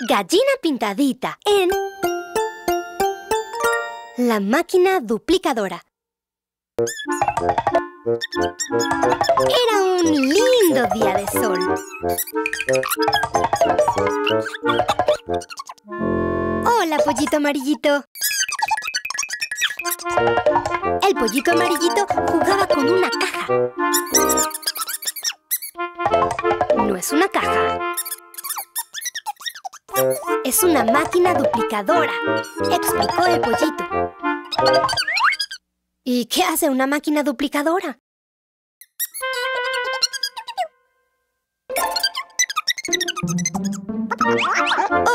Gallina pintadita en La máquina duplicadora. Era un lindo día de sol. Hola, pollito amarillito. El pollito amarillito jugaba con una caja. No es una caja. Es una máquina duplicadora, explicó el pollito. ¿Y qué hace una máquina duplicadora?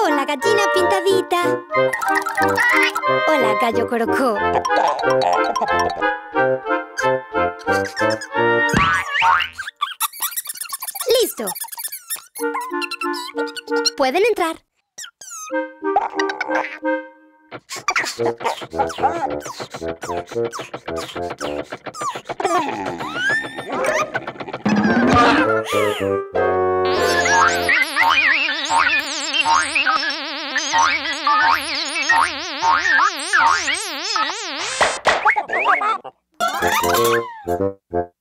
Hola, gallina pintadita. Hola, gallo corocó. ¡Listo! Pueden entrar. Oh, my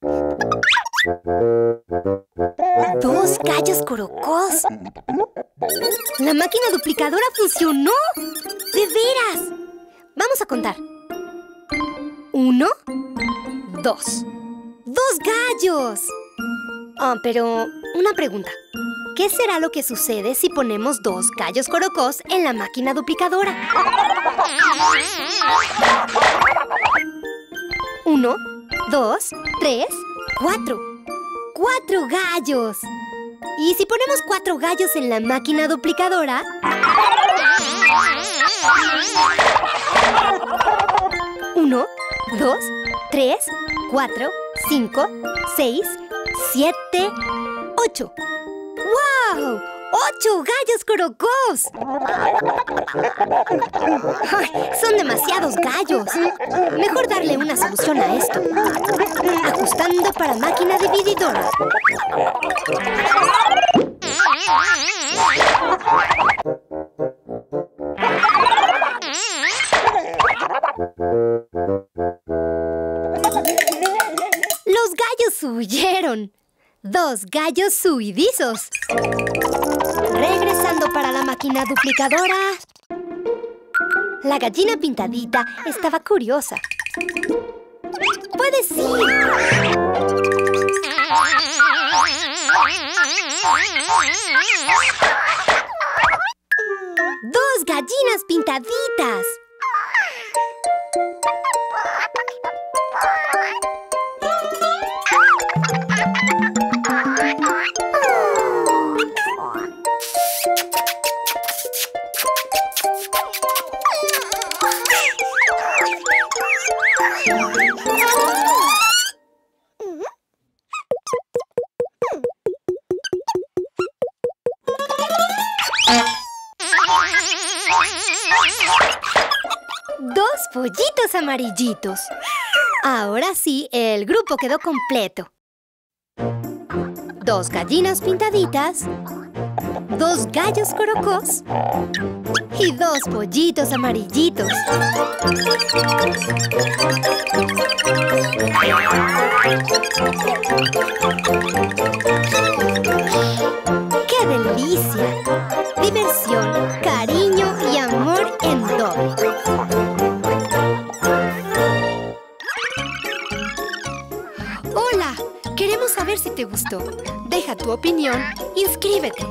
God. Dos gallos corocos. La máquina duplicadora funcionó. ¡De veras! Vamos a contar. Uno, dos. ¡Dos gallos! Ah, pero una pregunta. ¿Qué será lo que sucede si ponemos dos gallos corocos en la máquina duplicadora? Uno, dos, tres, cuatro. ¡Cuatro gallos! ¿Y si ponemos cuatro gallos en la máquina duplicadora? Uno, dos, tres, cuatro, cinco, seis, siete, ocho. ¡Wow! ¡Ocho gallos corocos! Ay, son demasiados gallos. Mejor darle una solución a esto. Ajustando para máquina divididora. Los gallos huyeron. Dos gallos huidizos. Regresando para la máquina duplicadora. La gallina pintadita estaba curiosa. ¡Puedes ir! ¡Dos gallinas pintaditas! Dos pollitos amarillitos. Ahora sí, el grupo quedó completo. Dos gallinas pintaditas. Dos gallos corocos. Y dos pollitos amarillitos. Si te gustó. Deja tu opinión, inscríbete.